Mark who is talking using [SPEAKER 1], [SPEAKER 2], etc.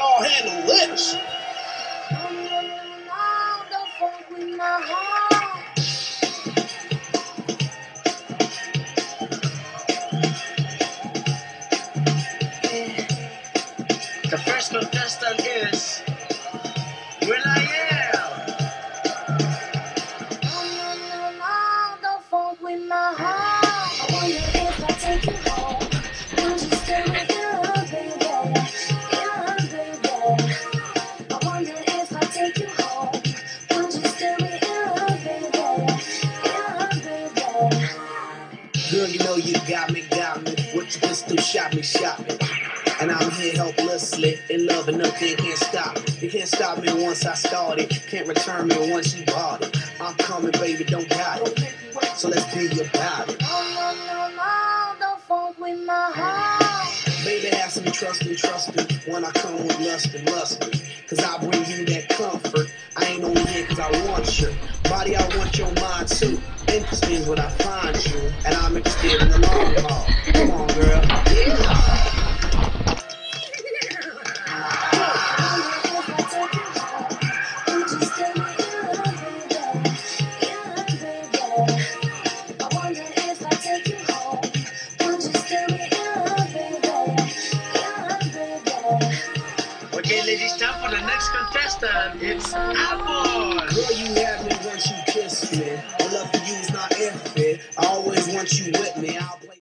[SPEAKER 1] y'all handle this?
[SPEAKER 2] The first contestant is Will I Am.
[SPEAKER 1] Girl, you know you got me, got me. What you pistol shot me, shot me. And I'm here helplessly in love and nothing can't stop me. You can't stop me once I started. Can't return me once you bought it. I'm coming, baby, don't doubt it. So let's be about it. Oh, no, no, no, don't phunk with my heart. Baby, have some trust and trust me when I come with lust and lust me. Cause I bring you that comfort. I ain't only here cause I want you. body, I want your mind too. Interesting when I find you, and I'm interested in the long haul. Come on, girl. Yeah.
[SPEAKER 2] Okay, ladies, time for the next contestant. It's Apple.
[SPEAKER 1] Girl, you have me once you kiss me once you with me?